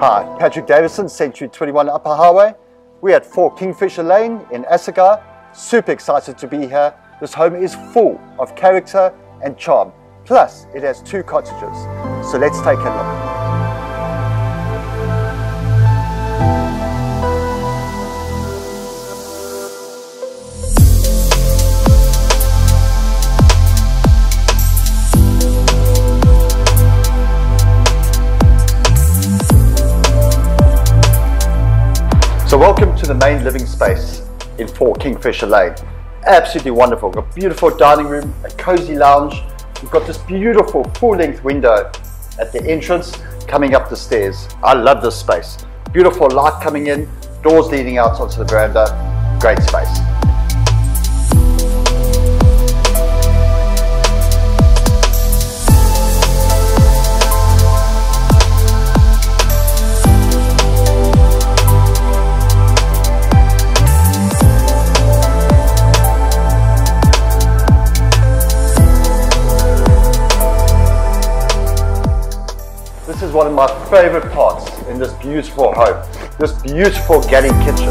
Hi, Patrick Davison, Century 21 Upper Highway. We're at 4 Kingfisher Lane in Assagay. Super excited to be here. This home is full of character and charm. Plus, it has two cottages. So let's take a look. So welcome to the main living space in 4 Kingfisher Lane. Absolutely wonderful. We've got beautiful dining room, a cozy lounge. We've got this beautiful full-length window at the entrance coming up the stairs. I love this space. Beautiful light coming in, doors leading out onto the veranda. Great space. Is one of my favorite parts in this beautiful home, this beautiful galley kitchen.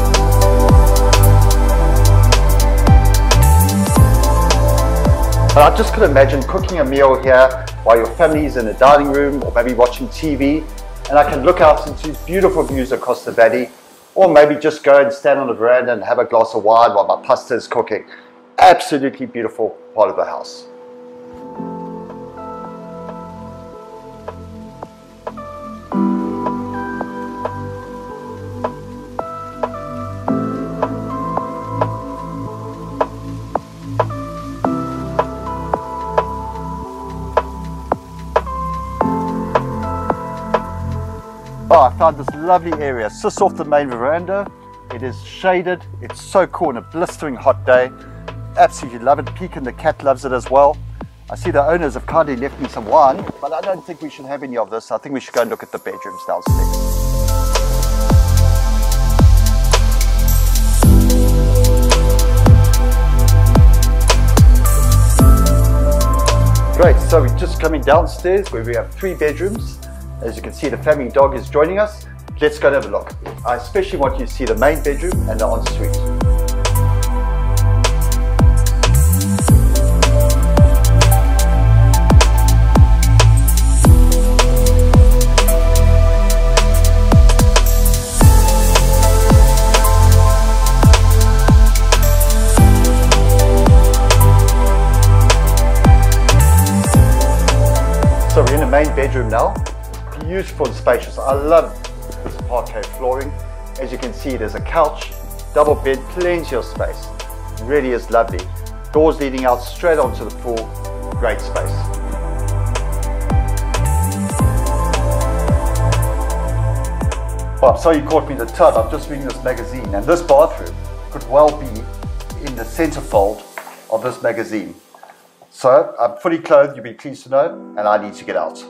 And I just could imagine cooking a meal here while your family is in the dining room or maybe watching TV and I can look out into beautiful views across the valley or maybe just go and stand on the veranda and have a glass of wine while my pasta is cooking. Absolutely beautiful part of the house. Oh, I found this lovely area, sits off the main veranda. It is shaded, it's so cool on a blistering hot day. Absolutely love it. Peek and the cat loves it as well. I see the owners have kindly left me some wine, but I don't think we should have any of this. I think we should go and look at the bedrooms downstairs. Great, so we're just coming downstairs where we have three bedrooms. As you can see, the family dog is joining us. Let's go and have a look. I especially want you to see the main bedroom and the ensuite. So we're in the main bedroom now beautiful and spacious. I love this parquet flooring. As you can see, there's a couch, double bed, plenty of space. really is lovely. Doors leading out straight onto the pool. Great space. Well, so you caught me in the tub. I'm just reading this magazine, and this bathroom could well be in the centerfold of this magazine. So I'm fully clothed, you'll be pleased to know, and I need to get out.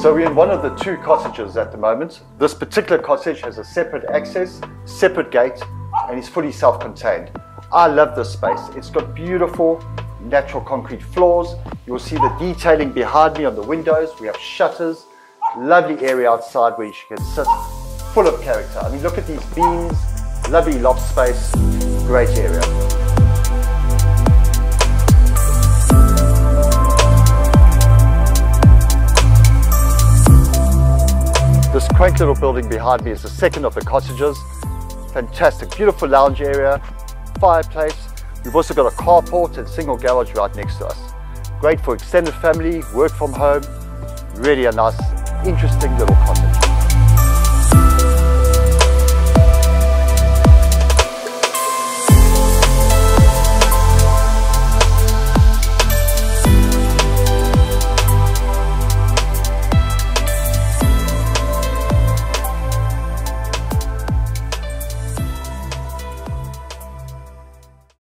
So we're in one of the two cottages at the moment. This particular cottage has a separate access, separate gate, and is fully self-contained. I love this space. It's got beautiful natural concrete floors. You'll see the detailing behind me on the windows. We have shutters, lovely area outside where you can sit, full of character. I mean, look at these beams, lovely loft space, great area. Quaint little building behind me is the second of the cottages. Fantastic, beautiful lounge area, fireplace. We've also got a carport and single garage right next to us. Great for extended family, work from home. Really a nice, interesting little cottage.